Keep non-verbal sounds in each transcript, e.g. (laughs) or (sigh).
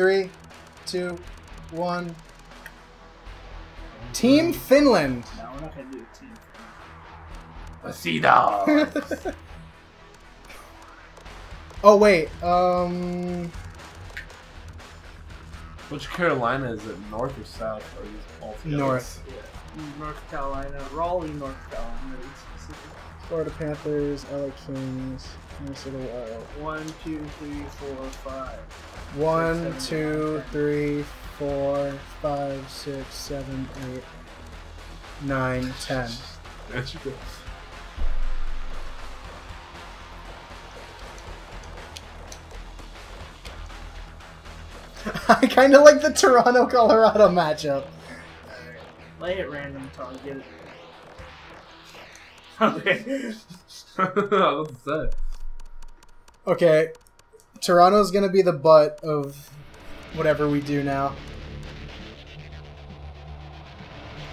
Three, two, one. Team Finland. No, we're not gonna do a team. Sea dogs. Oh wait, um, Which Carolina is it? North or south? Or is it all together? North. Yeah. North Carolina, Raleigh, North Carolina, specific. Florida Panthers, LA Kings, Minnesota Wild. One, two, three, four, five. One, Six, seven, two, eight, three, four, five, six, seven, eight, nine, ten. There you go. (laughs) I kind of like the Toronto Colorado matchup. Lay it random until I get it. Okay. What's (laughs) that? Okay, Toronto's gonna be the butt of whatever we do now.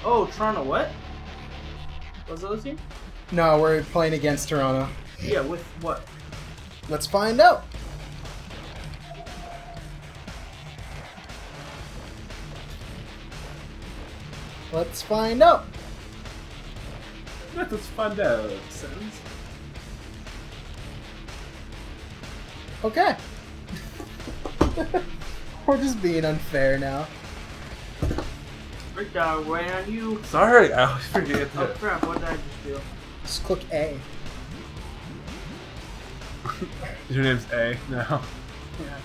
Oh, Toronto, what? Was that the team? No, we're playing against Toronto. Yeah, with what? Let's find out. Let's find out. Let us find out. Okay. (laughs) We're just being unfair now. Right down, way on you. Sorry, I always forget Oh that. crap, what did I just do? Just click A. (laughs) Your name's A now. Yeah,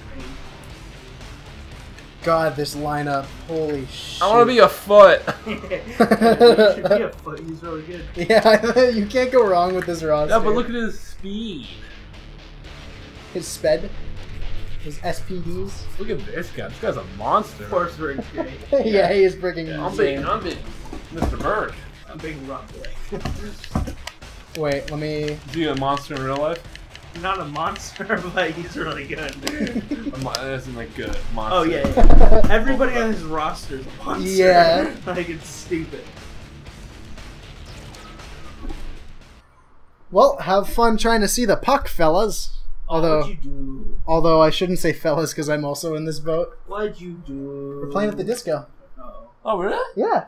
God, this lineup. Holy shit. I want to be a foot. (laughs) he should be a foot, he's really good. Yeah, you can't go wrong with this roster. Yeah, but look at his speed. His sped, his SPDs. Look at this guy. This guy's a monster. Forsberg's (laughs) great. yeah, he is freaking I'm big. insane. I'm big. Mr. Burke. A big rock boy. Wait, let me. Is he a monster in real life? Not a monster, (laughs) but he's really good. A mo- As in like good monster. oh yeah, (laughs) yeah. Everybody on his roster is a monster. Yeah. like it's stupid. Well, have fun trying to see the puck, fellas. Although, What'd you do? although I shouldn't say fellas because I'm also in this boat. What'd you do? We're playing at the disco. Oh. Oh really? Yeah.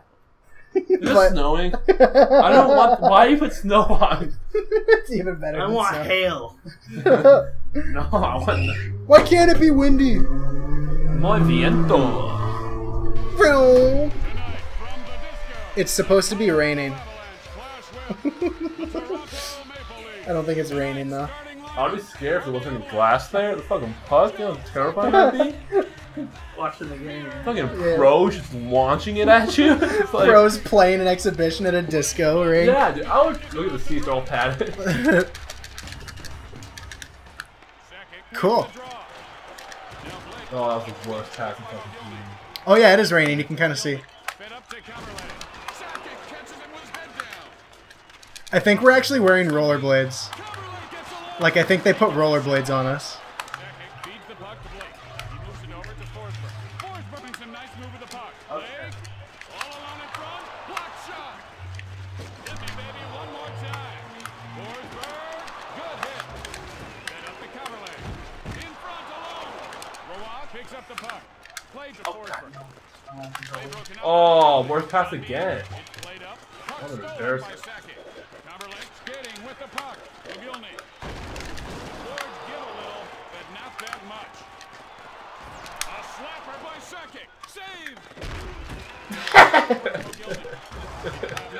Is (laughs) it snowing? (laughs) I don't want. Why you put snow on? it's even better. I than want snow. hail. (laughs) No, I want. Why can't it be windy? Muy viento. It's supposed to be raining. I don't think it's raining though. I'd be scared if there wasn't any glass there. The fucking puck, you know how terrifying that'd be? (laughs) Watching the game. Fucking Yeah. pros just launching it at you. (laughs) It's like, Bros playing an exhibition at a disco ring. Yeah, dude. I would look at the seats all padded. (laughs) cool. Oh, that was the worst pass in fucking game. Oh yeah, it is raining. You can kind of see. I think we're actually wearing rollerblades. Like I think they put rollerblades on us. Oh, worst pass again. What an embarrassment. skating with the puck. Mogilny. Scored give a little, but not that much. A slapper by Sakic. Save! (laughs)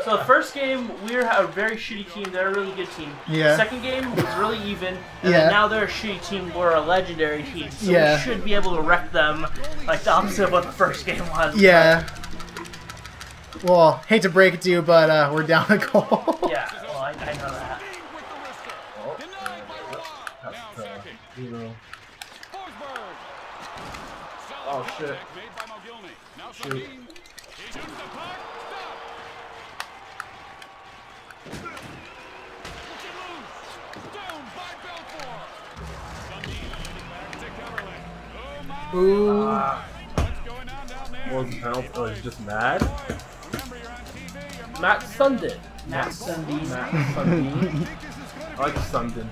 So the first game we were a very shitty team. They're a really good team. Yeah. Second game was really even, and Yeah. now they're a shitty team. We're a legendary team, so Yeah. we should be able to wreck them, like the opposite of what the first game was. Yeah. Well, hate to break it to you, but uh, we're down a goal. (laughs) Yeah. (laughs) Well, I, I know that. Denied by Roy. That's Now the, Sakic. you know. Forsberg. Solid Oh, shit. Made by Mogilny. Now Sundin. He shoots the puck. Stop. Puts it loose. Down by Belfour. Sundin back to Coverley. Oh my. Ooh. What's going on down was the penalty? He's just mad? Remember, you're on TV. You're Matt Sundin. Matt Sundin. Matt Sundin. I like Sundin.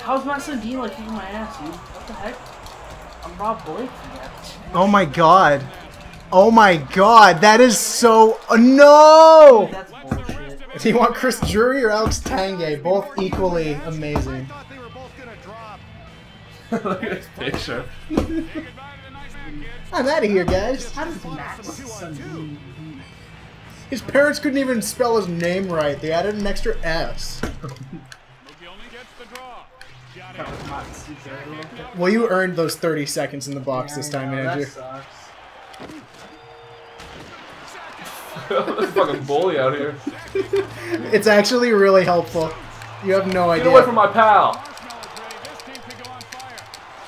How's Matt Sundin like kicking my ass, dude? What the heck? I'm Rob Blake from. Oh my god. Oh my god, that is so. Oh, no! That's bullshit. Do you want Chris Drury or Alex Tanguay? Both equally amazing. thought (laughs) they were both gonna drop. Look at this picture. Say goodbye to the nice hat, kids. I'm out of here, guys. How does Max Two on two. Sundin- His parents couldn't even spell his name right. They added an extra S. Mogilny gets the draw. Got That it. was not CJ. Well, you earned those 30 seconds in the box this time, Yeah, Andrew. That sucks. (laughs) Fucking bully out here. It's actually really helpful. You have no idea. Get away idea. from my pal. Marshmallow's ready. This team could go on fire.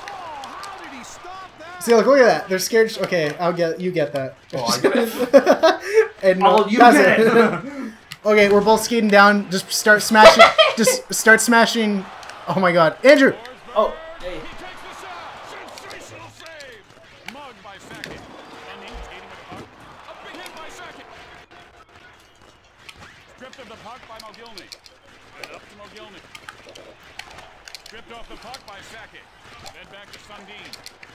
Oh, how did he stop that? See, look, look at that. They're scared. Okay, I'll get you get that. Oh, I (laughs) get it. and no, Oh, you get it. it. (laughs) okay, we're both skating down. Just start smashing. just start smashing. Oh my God, Andrew. Oh, hey. He takes the shot. Sensational save. Mugged by Sakic. Bundy skating with the puck. A big hit by Sakic. Stripped of the puck by Mogilny. And up to Mogilny. Stripped off the puck by Sakic. Then back to Sundin.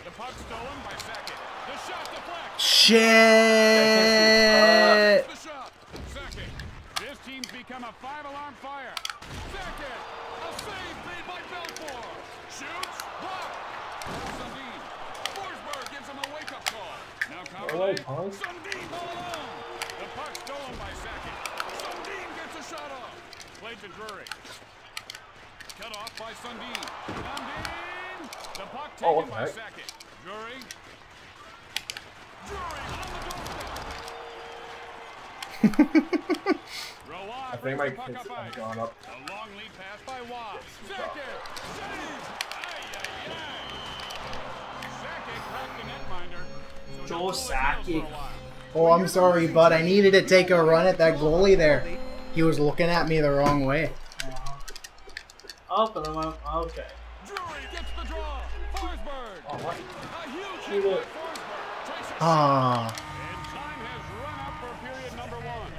The puck stolen by Sakic. The shot deflects. Shit. The shot. Sakic. This team's become a five-alarm fire. Sakic. A save made by Belfour. Shoots. Blocked. Sundin. Forsberg gives him a wake-up call. Now away, Coverley. punk. Sundin all alone. The puck stolen by Sakic. Sundin gets a shot off. Played to Drury. Cut off by Sundin. Sundin. The puck oh, taken Oh, what by? Sakic. Drury. Drury on the doorstep. I think my kids have gone up. A long lead pass by Watt. Save. Joel. Oh, I'm sorry, bud. I needed to take a run at that goalie there. He was looking at me the wrong way. Oh, but I'm out. Okay. Drury gets the draw. Forsberg. Oh, what? Ah. And time has run out for period number one.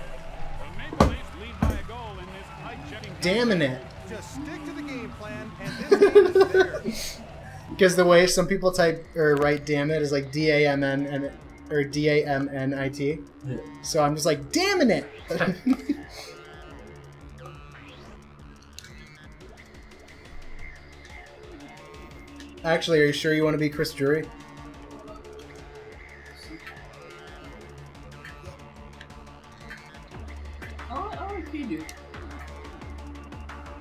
The Maple Leafs lead by a goal in this tight-jetting Damn it. Just stick to the game plan, and this game is theirs. Because the way some people type or write "damn it" is like D A M N and or D A M N I T. So I'm just like, damn it. (laughs) Actually, are you sure you want to be Chris Drury?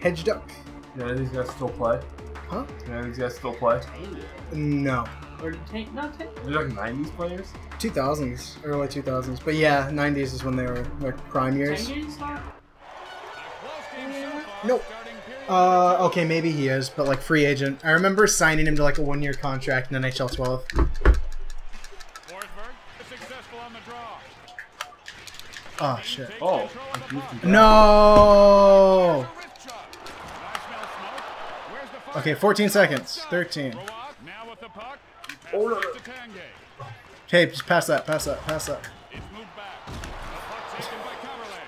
Hedge duck? Yeah, these guys still play. Huh? Yeah, these guys still play. No. Or tank? No, tank. They're like 90s players. 2000s, early 2000s. But yeah, 90s is when they were their prime years. Tank not? Close game so far. Nope. Uh, okay, maybe he is, but like free agent. I remember signing him to like a one-year contract in NHL 12. Forsberg successful on the draw. Oh shit. Oh, control of the I'm puck. goofy. No. Wrist shot. I smell smoke. Where's the fire? Okay, 14 seconds. 13. Roat now with the puck. He passes Oh, no. it to Tanguay. Hey, just pass that, pass that, pass that. It's moved back. The puck taken by Coverley.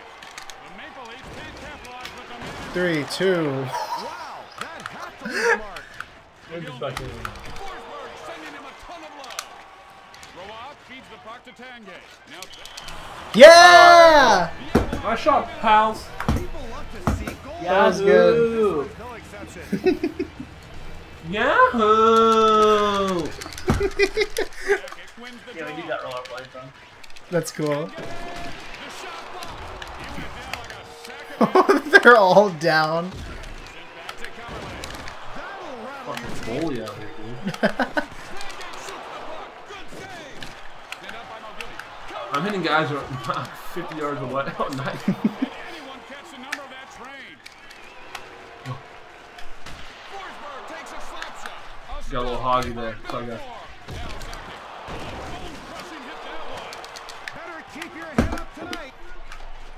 The Maple Leafs can't capitalize with the man. Three, two. Wow, that had to leave mark. Forsberg sending him a ton of love. Roat feeds the puck to Tanguay. Now Yeah! Nice shot, pals. People love to see goals. That was good. (laughs) Yahoo! No exception. Yahoo! Sakic wins (laughs) the Yeah, we draw. do got rollerblades on. That's cool. The shot blocked. He went down like a sack of hay. They're all down. Sent back to Coverley. That'll rattle your Fucking bully out here, dude. Tanguay shoots the puck. Good save. Sent out by Mogilny. I'm hitting guys who are (laughs) 50 yards away. Oh, nice. (laughs) Did anyone catch the number of that train? Forsberg takes a slap shot. Got a little hoggy there. Sorry, guys. Now Sakic. Bone-crushing hit that one. Better keep your head up tonight.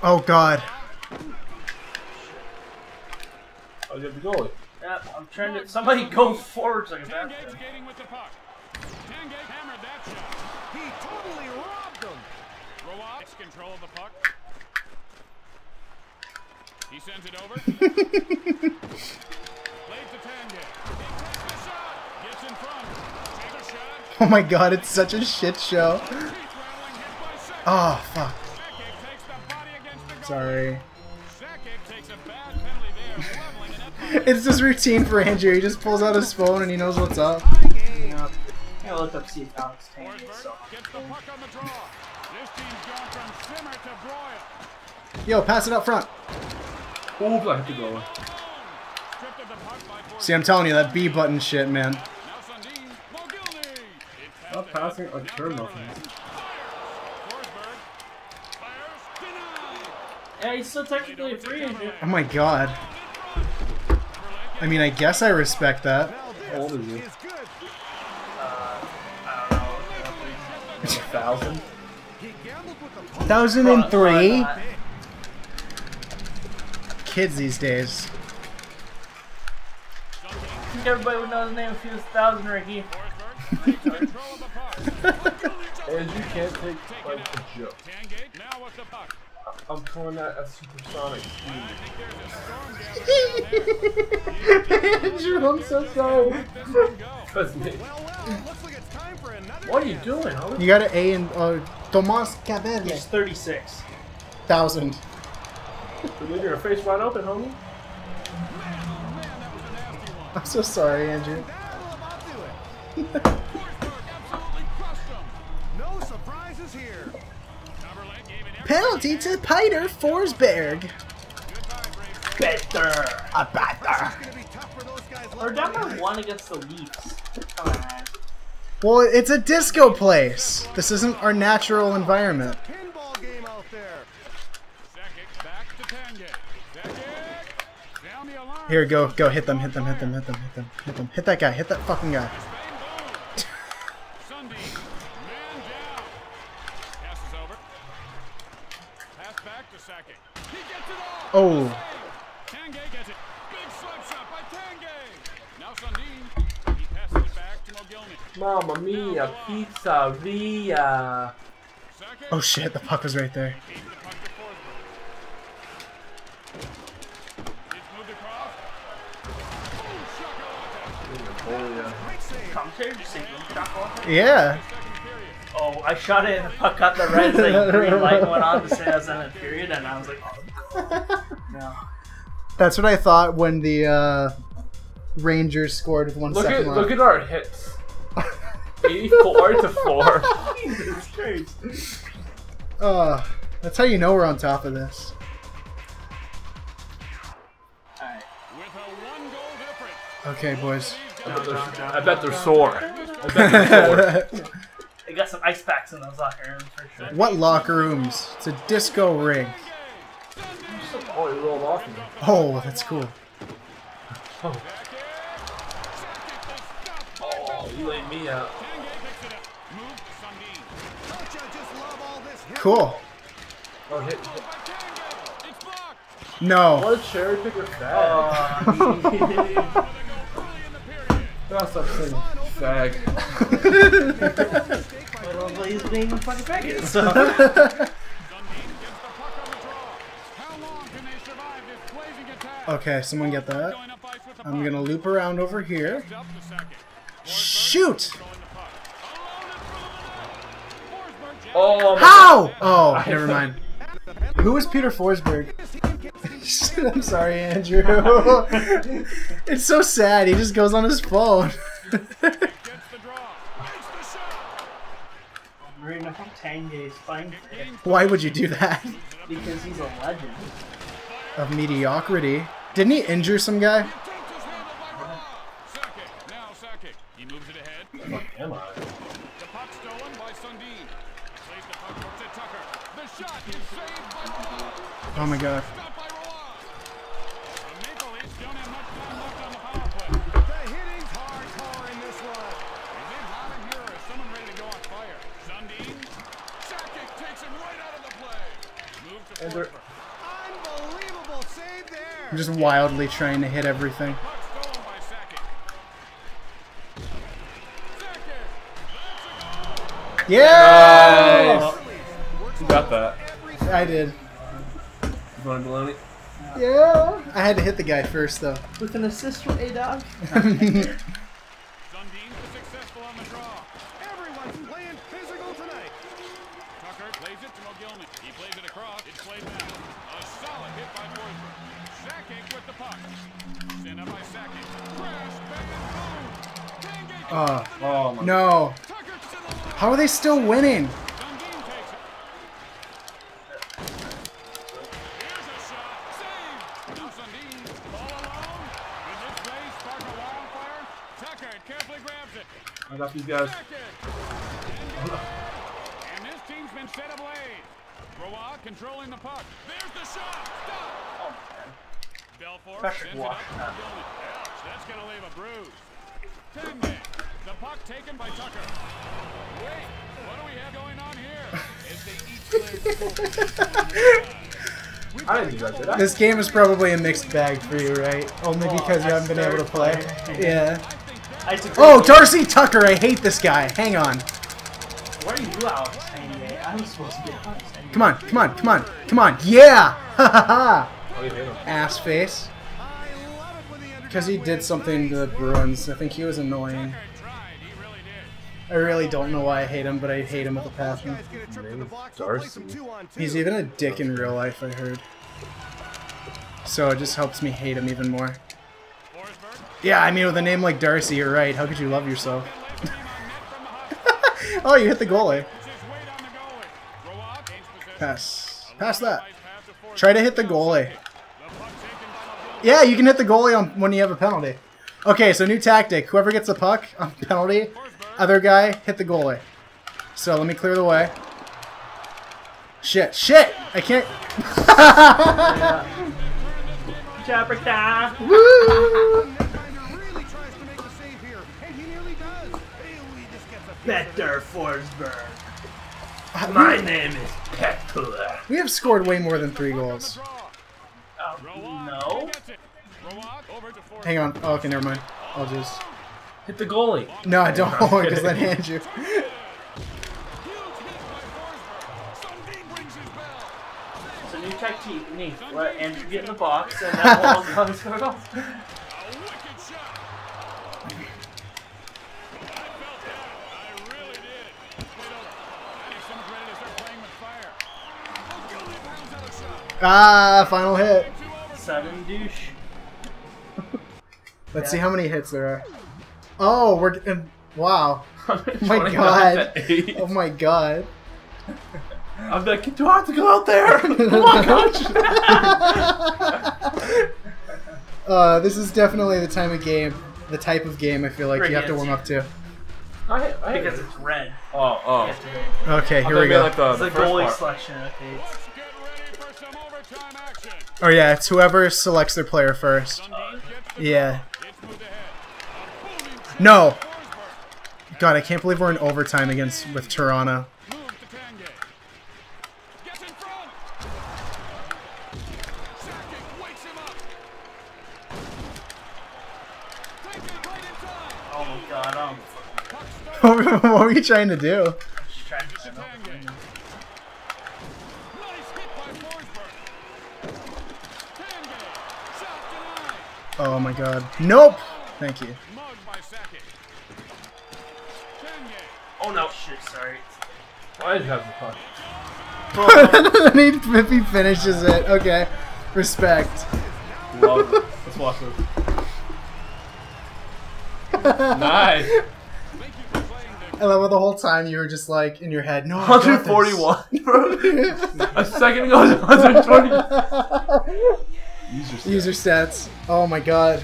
Oh god. Oh, you have the goalie. Yeah, I'm trying to. Somebody go forward so I can back Tanguay them. skating with the puck. Tanguay hammered that shot. He totally robbed them. Roat gets control of the puck. He sends it over. Plays to Tanguay. He takes the shot. Gets in front. Takes a shot. (laughs) Oh my god, it's such a shit show. Teeth rattling hit by Sakic. Oh, fuck. Sakic takes the body against the goal. Sorry. Sakic takes a bad penalty there, leveling an net It's just routine for Andrew. He just pulls out his phone and he knows what's up. You I look up see if Alex Tanguay is Forsberg still gets the puck on the draw. This team's gone from simmer to broil. Yo, pass it up front. Ooh, I hit the goal. Stripped of the puck by Forsberg. See, I'm telling you, that B button shit, man. Now Sundin, Mogilny. It Stop passing a turn nothing. Forsberg. Yeah, he's still technically a free agent. Oh my god. I mean, I guess I respect that. How old is he? Is good. Uh, I don't know. A thousand? He gambled with the puck. 2003? But- Kids these days. I think everybody would know his name if he was thousand Ricky. Forsberg control of the puck. And you can't take like a joke. Tanguay now with the puck. I'm calling that a supersonic speed. I think there's a storm gathering there. Andrew, I'm so sorry. This. That's me. Well, well, looks like it's time for another What are you doing, homie? You got an A in uh, Tomas Kaberle. He's 36. Thousand. You leave your face wide open, homie. Man, man, that was a nasty one. I'm so sorry, Andrew. No surprises here. Cumberland gave it every Penalty to Peter Forsberg. Better. A batter. It's gonna be tough for those guys Or down by one against the Leafs. Well, it's a disco place. This isn't our natural environment. Pinball game out there. Sakic back to Tanguay. Sakic down the alarm. Here, go, go, hit them, hit them, hit them, hit them, hit them, hit them. Hit that guy, hit that fucking guy. Oh, Tanguay gets it. Big slap shot by Tanguay. Now Sundin. He passes it back to Mogilny. Mamma mia, pizza via. Oh shit, the puck was right there. Keeps the puck to Forsberg. It's moved across. Boom, shakalaka. Oh yeah. Oh, I shot it and the puck got the red thing. (laughs) Green light went on to say I was in a period, and I was like, oh, (laughs) no. That's what I thought when the uh, Rangers scored with one Look second at left. look at our hits. 84 to 4. (laughs) Jesus Christ. Uh, that's how you know we're on top of this. Alright. With a one goal difference. Okay, boys. I bet they're, I bet they're sore. I bet they're sore. They got some ice packs in those locker rooms for sure. what locker rooms? It's a disco rig. Oh, he rolled off me. Oh, that's cool. Oh, oh, you laid me out. Don't you just love all this hit? Cool. Oh, hit. No. What a cherry picker (laughs) fag. Uh, Gotta stop fag. Well, he's being a fucking faggot, so. (laughs) Okay, someone get that. I'm gonna loop around over here. Shoot! Oh, my How? Oh, (laughs) ah, never mind. Who is Peter Forsberg? (laughs) I'm sorry, Andrew. it's so sad. He just goes on his phone. Marina Tanguay's fine Why would you do that? because he's a legend. Of mediocrity. Didn't he injure some guy? Now Sakic. He moves it ahead. am I? The puck stolen by Sundin. Plays the puck to Tucker. The shot is saved by Oh my god. Stopped by Roy. The Maple Leafs don't have much time left on the power play. The hitting's hardcore in this one. Is it hot in here or is someone ready to go on fire? Sundin. Sakic takes him right out of the play. Move to And they're- Forsberg. Unbelievable save there. I'm just wildly trying to hit everything. Puck stolen by Sakic. Sakic. Yeah! Who got that? I did. You want baloney? Yeah. I had to hit the guy first, though. With an assist from A-Dog? (laughs) wildfire. Tucker carefully grabs it. I got these guys. And and this team's been set ablaze. Roy controlling the puck. There's the shot. Stop. Belfour sends it up. Ouch, that's going to leave a bruise. Tanguay. The puck taken by Tucker. Wait, what do we have going on here? As they each play I didn't do that, did I? This game is probably a mixed bag for you, right? Only Well, because you haven't been able to third play. Yeah. I Oh, Darcy Tucker! I hate this guy. Hang on. Where are you, out, Anyway, I'm supposed to be Alex. Anyway. Come on, come on, come on, come on. Yeah! (laughs) Ha ha ha! You hit him. Ass face. I love it when the underdog Because he did something to the Bruins. I think he was annoying. I really don't know why I hate him, but I hate him with a passion. Darcy. He's even a dick in real life, I heard. So it just helps me hate him even more. Yeah, I mean, with a name like Darcy, you're right. How could you love yourself? (laughs) Oh, you hit the goalie. Pass. Pass that. Try to hit the goalie. Yeah, you can hit the goalie on when you have a penalty. Okay, so new tactic. Whoever gets the puck on penalty, other guy hit the goalie. So let me clear the way. Shit, shit! I can't. (laughs) Jabberka. (laughs) Woo! Netminder really tries to make the save here, and he nearly does. Bailey just gets a Better Forsberg. Uh, My name is Petula. We have scored way more than three goals. Oh, no. gets it. Roy over to Forsberg. Hang on. Oh, okay, never mind. I'll just. Hit the goalie. No, I don't, (laughs) because (laughs) then hand you. Huge hit by Forsberg. Sundin brings his bell. It's a new technique. Let Andrew get in the box and then we'll go score. A wicked shot. I felt that. I really did. Played over. I think someone's ready to start playing with fire. Mogilny pounds out a shot. Ah, final hit. Sudden douche. Let's Yeah. see how many hits there are. Oh, we're. Uh, wow. (laughs) Oh my god. Oh my god. I'm like, you don't have to go out there. Come on, coach. uh, this is definitely the time of game, the type of game I feel like you have to warm up to. I, I, Because it's red. oh, oh. To. Okay, here we go. Like the, It's the like goalie part. selection. Okay. It's, Let's get ready for some overtime action. Oh yeah, it's whoever selects their player first. Sundin gets the Yeah. It's moved ahead. A booming shot No. God, I can't believe we're in overtime against with um, (laughs) what were you trying to do? Oh my god. Nope. Thank you. Mugged by Sakic. Tanguay. Oh no, shit, sorry. Why did you have the puck? then (laughs) he, if he finishes it, okay. Respect. Love it. Let's watch this. nice. Thank you for I love how the whole time you were just like in your head, no, I got this." 141, bro. (laughs) A second ago 120. User (laughs) User stats. Oh my god.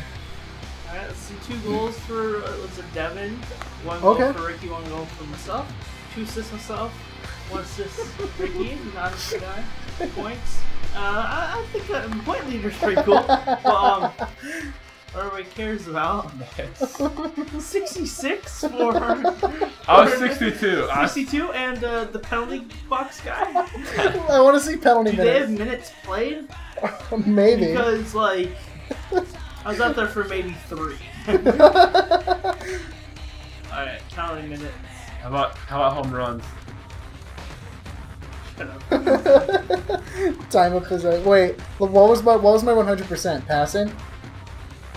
Alright, let's see. Two goals for, uh, was it Devin? One Okay. goal for Ricky, one goal for myself. Two assists myself. One assist Ricky, not a guy. Points. Uh, I, I think that point leader's pretty cool. But, um, everybody cares about. 66 for I was 62. I, 62 and uh, the penalty box guy. I want to see penalty Do they have minutes. minutes played? (laughs) Maybe. Because, like, I was out there for maybe three. (laughs) Alright, counting minutes. how about how about home runs? Shut up. (laughs) Time of possession. Wait, what was my what was my 100% passing?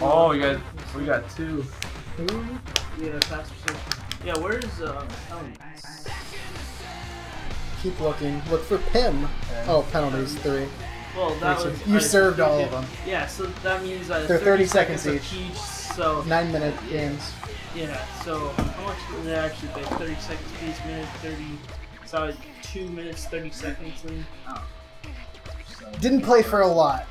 Oh, we got we got two. Yeah, pass percentage. Yeah, where's uh? Oh, keep looking. Look for Pim. Oh, penalties three. Well, that So was you I served all of them. Yeah, so that means that They're 30 seconds each. So Nine minute games. yeah, so how much did they actually play? Thirty seconds each minute, thirty. So two minutes, thirty seconds, and Didn't play for a lot.